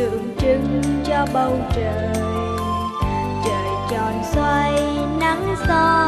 tượng trưng cho bầu trời. Trời tròn xoay nắng soi